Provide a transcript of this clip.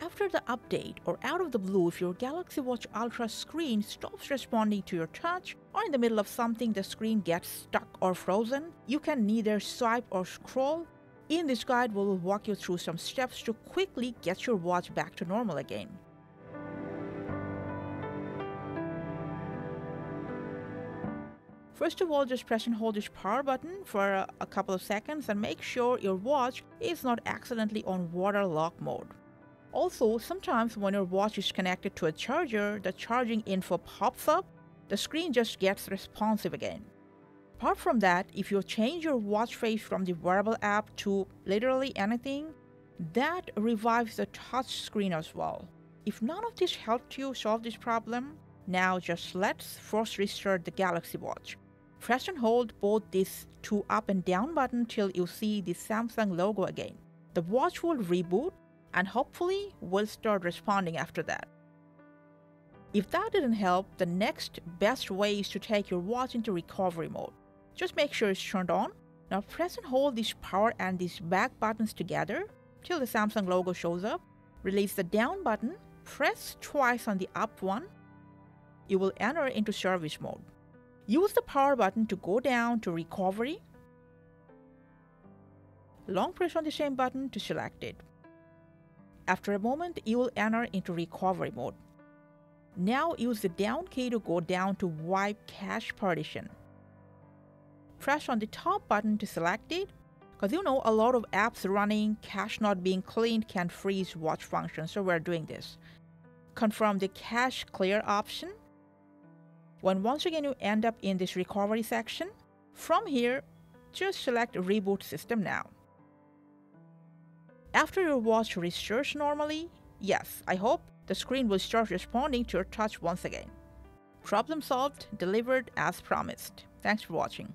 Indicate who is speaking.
Speaker 1: After the update or out of the blue, if your Galaxy Watch Ultra screen stops responding to your touch or in the middle of something the screen gets stuck or frozen, you can neither swipe or scroll. In this guide, we will walk you through some steps to quickly get your watch back to normal again. First of all, just press and hold this power button for a, a couple of seconds and make sure your watch is not accidentally on water lock mode. Also, sometimes when your watch is connected to a charger, the charging info pops up, the screen just gets responsive again. Apart from that, if you change your watch face from the wearable app to literally anything, that revives the touch screen as well. If none of this helped you solve this problem, now just let's first restart the Galaxy Watch. Press and hold both these two up and down button till you see the Samsung logo again. The watch will reboot and hopefully will start responding after that. If that didn't help, the next best way is to take your watch into recovery mode. Just make sure it's turned on. Now press and hold this power and these back buttons together till the Samsung logo shows up. Release the down button, press twice on the up one. You will enter into service mode. Use the power button to go down to recovery. Long press on the same button to select it. After a moment, you will enter into recovery mode. Now use the down key to go down to wipe cache partition. Press on the top button to select it, because you know a lot of apps running, cache not being cleaned can freeze watch function, so we're doing this. Confirm the cache clear option. When once again you end up in this recovery section, from here, just select reboot system now. After your watch restarts normally, yes, I hope the screen will start responding to your touch once again. Problem solved, delivered as promised. Thanks for watching.